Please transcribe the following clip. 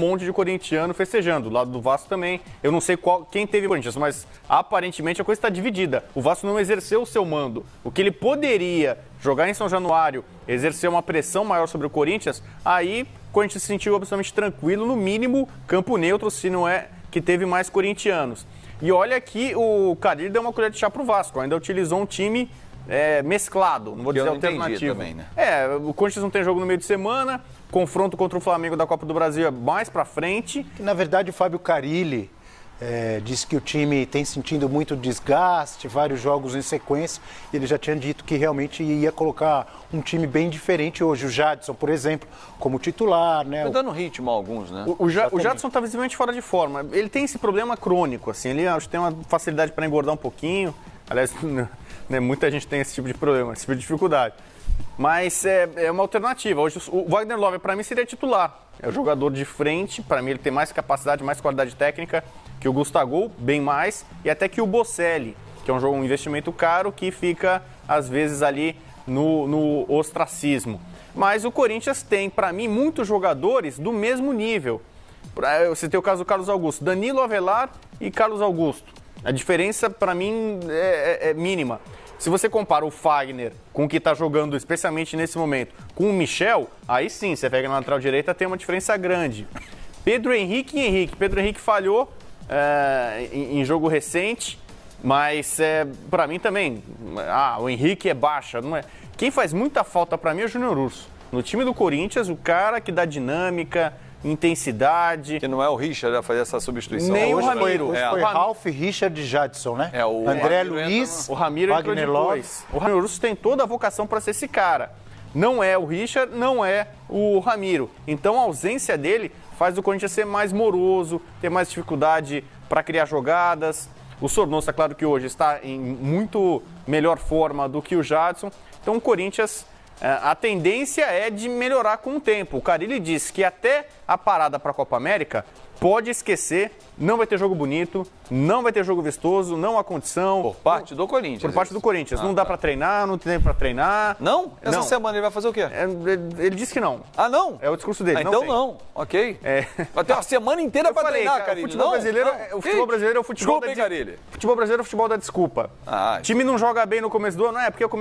um monte de corintiano festejando. Do lado do Vasco também. Eu não sei qual, quem teve o Corinthians, mas aparentemente a coisa está dividida. O Vasco não exerceu o seu mando. O que ele poderia jogar em São Januário, exercer uma pressão maior sobre o Corinthians, aí o Corinthians se sentiu absolutamente tranquilo, no mínimo campo neutro, se não é que teve mais corintianos. E olha que o Carilho deu uma colher de chá pro Vasco, ainda utilizou um time é, mesclado, não vou Que eu dizer não alternativo. também, né? É, o Corinthians não tem jogo no meio de semana, confronto contra o Flamengo da Copa do Brasil é mais pra frente. Na verdade, o Fábio Carilli é, disse que o time tem sentindo muito desgaste, vários jogos em sequência. E ele já tinha dito que realmente ia colocar um time bem diferente hoje. O Jadson, por exemplo, como titular, né? Tá dando ritmo a alguns, né? O, o, Ja- o Jadson tá visivelmente fora de forma. Ele tem esse problema crônico, assim, ele acho que tem uma facilidade para engordar um pouquinho. Aliás, né, muita gente tem esse tipo de problema, esse tipo de dificuldade. Mas é, é uma alternativa. Hoje o Wagner Love, para mim, seria titular. É o jogador de frente, para mim ele tem mais capacidade, mais qualidade técnica que o Gustavo, bem mais, e até que o Bocelli, que é um, jogo, um investimento caro que fica, às vezes, ali no, no ostracismo. Mas o Corinthians tem, para mim, muitos jogadores do mesmo nível. Você tem o caso do Carlos Augusto, Danilo Avelar e Carlos Augusto. A diferença, para mim, é, é- é mínima. Se você compara o Fagner com o que está jogando, especialmente nesse momento, com o Michel, aí sim, você pega na lateral direita, tem uma diferença grande. Pedro Henrique e Henrique. Pedro Henrique falhou é, em, em jogo recente, mas é, para mim também. Ah, o Henrique é baixa, não é? Quem faz muita falta para mim é o Júnior Urso. No time do Corinthians, o cara que dá dinâmica, intensidade. Que não é o Richard a fazer essa substituição. Nem o hoje foi, Ramiro. hoje É, foi o Ralf, Richard e Jadson, né? É, o André Luiz, O Ramiro Wagner depois. O Ramiro Russo tem toda a vocação para ser esse cara. Não é o Richard, não é o Ramiro. Então a ausência dele faz o Corinthians ser mais moroso, ter mais dificuldade para criar jogadas. O Sornosa, claro que hoje está em muito melhor forma do que o Jadson. Então o Corinthians, a tendência é de melhorar com o tempo. O Carilli disse que até a parada para a Copa América pode esquecer, não vai ter jogo bonito, não vai ter jogo vistoso, não há condição. Por parte do Corinthians. Por parte do. Corinthians. Ah, não dá tá. pra treinar, não tem tempo pra treinar. Não? Essa Não. semana ele vai fazer o quê? É, ele- disse que não. Ah, não? É o discurso dele. Ah, não então tem. não. Ok. É. Vai ter uma semana inteira falei, treinar, cara, Carilli. o futebol Não, brasileiro, não. é- o futebol brasileiro é o futebol Desculpa, da hein. Futebol brasileiro é o futebol da desculpa. Ah, time não joga bem no começo do ano, é porque eu